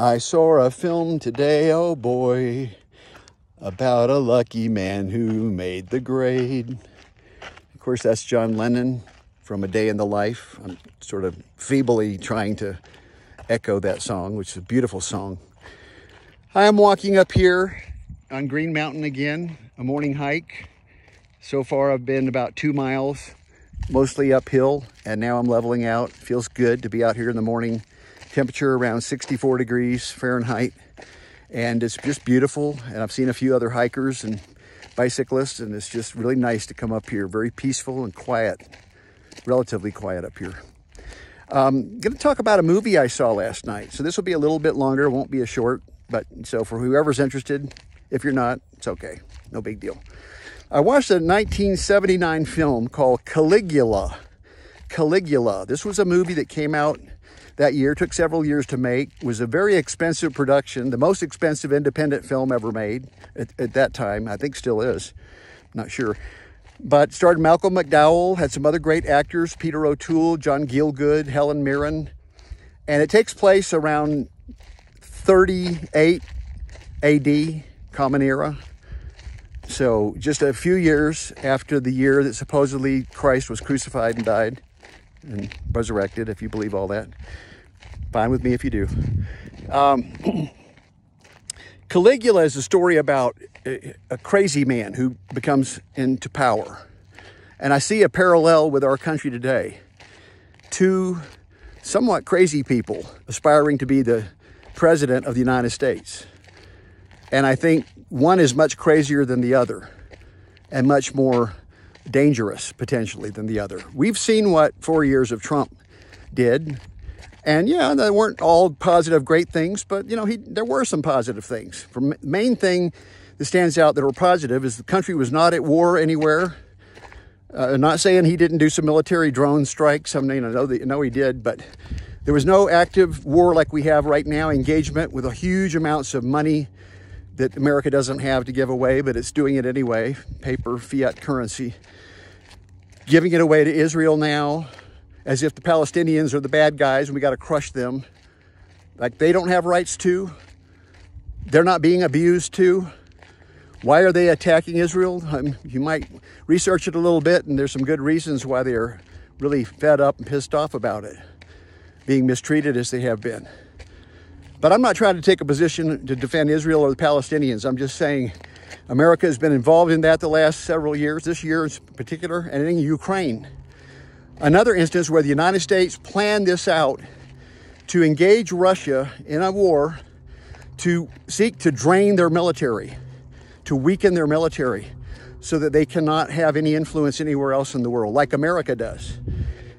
I saw a film today, oh boy, about a lucky man who made the grade. Of course, that's John Lennon from A Day in the Life. I'm sort of feebly trying to echo that song, which is a beautiful song. I am walking up here on Green Mountain again, a morning hike. So far, I've been about two miles, mostly uphill, and now I'm leveling out. Feels good to be out here in the morning. Temperature around 64 degrees Fahrenheit, and it's just beautiful. And I've seen a few other hikers and bicyclists, and it's just really nice to come up here. Very peaceful and quiet, relatively quiet up here. I'm um, going to talk about a movie I saw last night. So this will be a little bit longer, it won't be a short, but so for whoever's interested, if you're not, it's okay. No big deal. I watched a 1979 film called Caligula. Caligula. This was a movie that came out that year, took several years to make, was a very expensive production, the most expensive independent film ever made at, at that time. I think still is. Not sure. But starred Malcolm McDowell, had some other great actors, Peter O'Toole, John Gielgud, Helen Mirren. And it takes place around 38 AD, Common Era. So just a few years after the year that supposedly Christ was crucified and died and resurrected, if you believe all that. Fine with me if you do. Um, Caligula is a story about a crazy man who becomes into power. And I see a parallel with our country today. Two somewhat crazy people aspiring to be the president of the United States. And I think one is much crazier than the other and much more dangerous potentially than the other. We've seen what four years of Trump did. And yeah, they weren't all positive, great things, but you know, he, there were some positive things. The main thing that stands out that were positive is the country was not at war anywhere. Uh, not saying he didn't do some military drone strikes. I mean, I know, that, I know he did, but there was no active war like we have right now, engagement with a huge amounts of money that America doesn't have to give away, but it's doing it anyway, paper, fiat currency. Giving it away to Israel now, as if the Palestinians are the bad guys and we got to crush them. Like they don't have rights to. They're not being abused to. Why are they attacking Israel? Um, you might research it a little bit, and there's some good reasons why they're really fed up and pissed off about it, being mistreated as they have been. But I'm not trying to take a position to defend Israel or the Palestinians. I'm just saying America has been involved in that the last several years, this year in particular, and in Ukraine. Another instance where the United States planned this out to engage Russia in a war to seek to drain their military to weaken their military so that they cannot have any influence anywhere else in the world, like America does.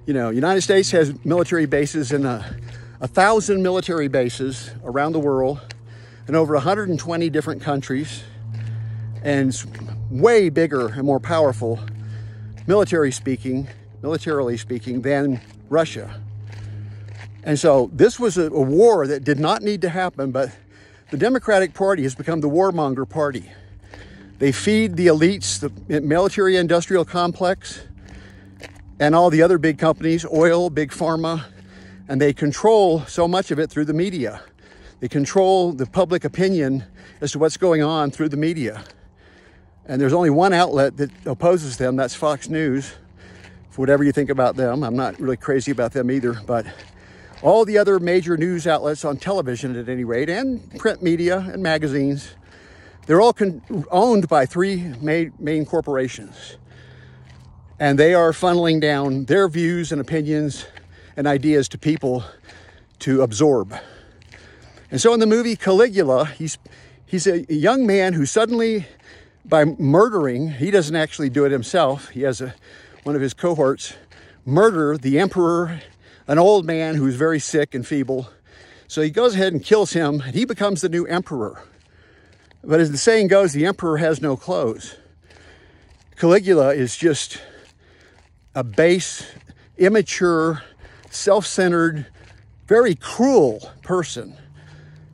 You know, United States has military bases in a, a thousand military bases around the world in over 120 different countries and way bigger and more powerful, military speaking, militarily speaking, than Russia. And so this was a, a war that did not need to happen, but the Democratic Party has become the warmonger party. They feed the elites, the military industrial complex, and all the other big companies, oil, big pharma, and they control so much of it through the media. They control the public opinion as to what's going on through the media. And there's only one outlet that opposes them, that's Fox News. Whatever you think about them, I'm not really crazy about them either, but all the other major news outlets on television at any rate, and print media and magazines, they're all owned by three main, main corporations. And they are funneling down their views and opinions and ideas to people to absorb. And so in the movie Caligula, he's, he's a young man who suddenly, by murdering, he doesn't actually do it himself, he has a, one of his cohorts murder the emperor, an old man who's very sick and feeble. So he goes ahead and kills him, and he becomes the new emperor. But as the saying goes, the emperor has no clothes. Caligula is just a base, immature, self-centered, very cruel person.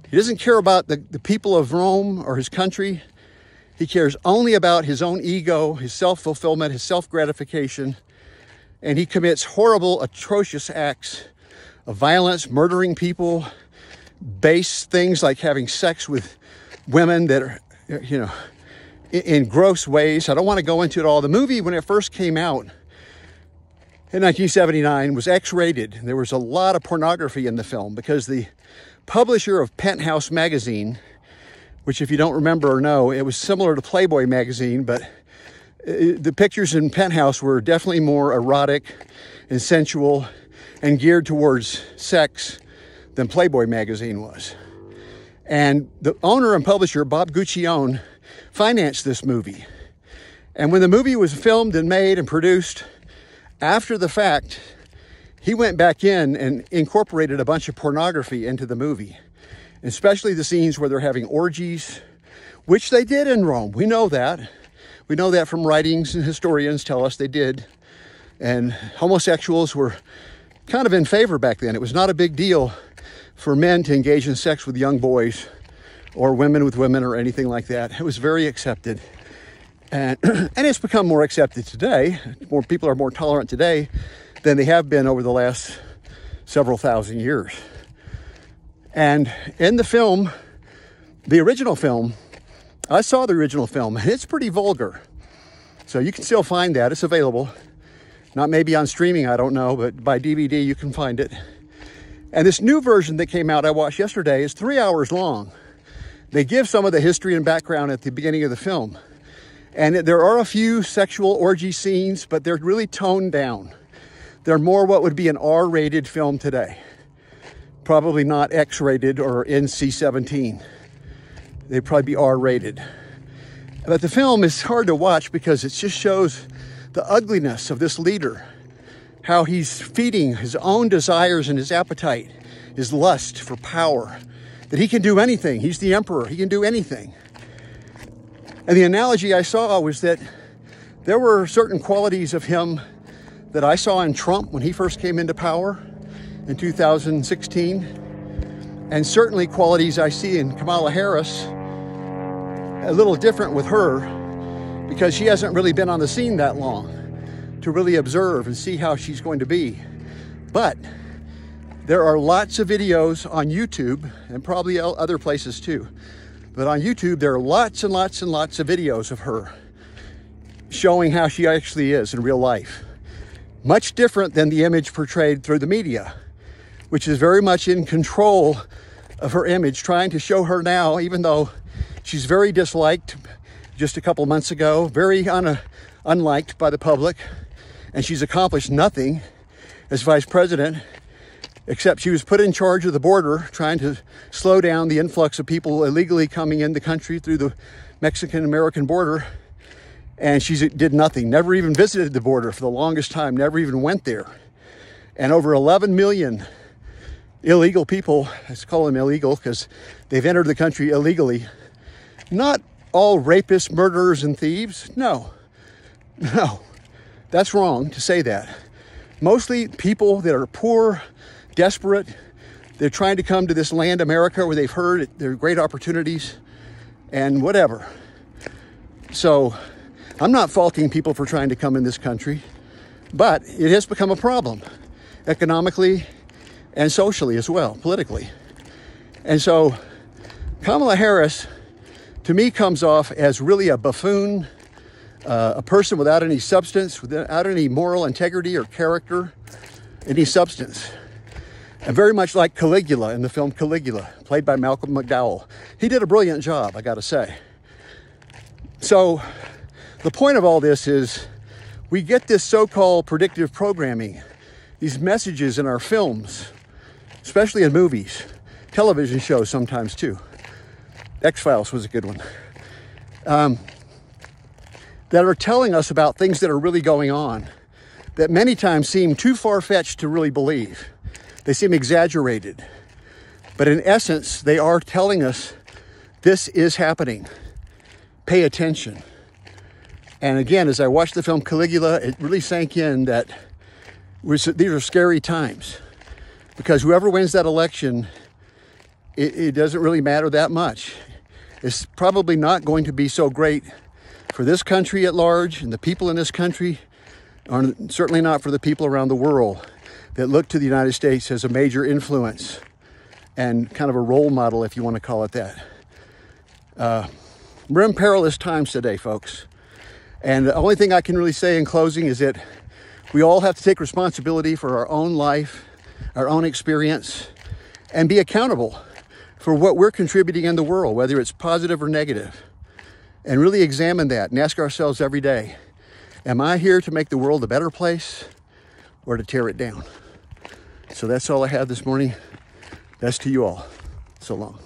He doesn't care about the, the people of Rome or his country. He cares only about his own ego, his self-fulfillment, his self-gratification, and he commits horrible, atrocious acts of violence, murdering people, base things like having sex with women that are, you know, in, in gross ways. I don't want to go into it all. The movie, when it first came out in 1979, was X rated. There was a lot of pornography in the film because the publisher of Penthouse magazine, which, if you don't remember or know, it was similar to Playboy magazine, but uh, the pictures in Penthouse were definitely more erotic and sensual and geared towards sex than Playboy magazine was. And the owner and publisher, Bob Guccione, financed this movie. And when the movie was filmed and made and produced, after the fact, he went back in and incorporated a bunch of pornography into the movie, especially the scenes where they're having orgies, which they did in Rome. We know that. We know that from writings and historians tell us they did. And homosexuals were kind of in favor back then. It was not a big deal for men to engage in sex with young boys or women with women or anything like that. It was very accepted. And, and it's become more accepted today. More people are more tolerant today than they have been over the last several thousand years. And in the film, the original film, I saw the original film, and it's pretty vulgar. So you can still find that, it's available. Not maybe on streaming, I don't know, but by DVD you can find it. And this new version that came out I watched yesterday is three hours long. They give some of the history and background at the beginning of the film. And there are a few sexual orgy scenes, but they're really toned down. They're more what would be an R rated film today. Probably not X rated or NC 17 they'd probably be R rated. But the film is hard to watch because it just shows the ugliness of this leader, how he's feeding his own desires and his appetite, his lust for power, that he can do anything. He's the emperor, he can do anything. And the analogy I saw was that there were certain qualities of him that I saw in Trump when he first came into power in 2016 and certainly qualities I see in Kamala Harris, a little different with her because she hasn't really been on the scene that long to really observe and see how she's going to be. But there are lots of videos on YouTube and probably other places too. But on YouTube, there are lots and lots and lots of videos of her showing how she actually is in real life. Much different than the image portrayed through the media which is very much in control of her image, trying to show her now, even though she's very disliked just a couple months ago, very un- unliked by the public, and she's accomplished nothing as vice president, except she was put in charge of the border, trying to slow down the influx of people illegally coming in the country through the Mexican American border. And she did nothing, never even visited the border for the longest time, never even went there. And over 11 million illegal people, let's call them illegal because they've entered the country illegally. Not all rapists, murderers, and thieves. No, no, that's wrong to say that. Mostly people that are poor, desperate, they're trying to come to this land, America, where they've heard there are great opportunities and whatever. So I'm not faulting people for trying to come in this country, but it has become a problem economically and socially as well, politically. And so Kamala Harris, to me, comes off as really a buffoon, uh, a person without any substance, without any moral integrity or character, any substance. And very much like Caligula in the film Caligula, played by Malcolm McDowell. He did a brilliant job, I gotta say. So, the point of all this is we get this so called predictive programming, these messages in our films especially in movies, television shows sometimes too. X Files was a good one. Um, that are telling us about things that are really going on that many times seem too far fetched to really believe. They seem exaggerated. But in essence, they are telling us this is happening. Pay attention. And again, as I watched the film Caligula, it really sank in that these are scary times because whoever wins that election, it, it doesn't really matter that much. It's probably not going to be so great for this country at large and the people in this country, or certainly not for the people around the world that look to the United States as a major influence and kind of a role model, if you want to call it that. Uh, we're in perilous times today, folks. And the only thing I can really say in closing is that we all have to take responsibility for our own life, our own experience, and be accountable for what we're contributing in the world, whether it's positive or negative. And really examine that and ask ourselves every day Am I here to make the world a better place or to tear it down? So that's all I have this morning. Best to you all. So long.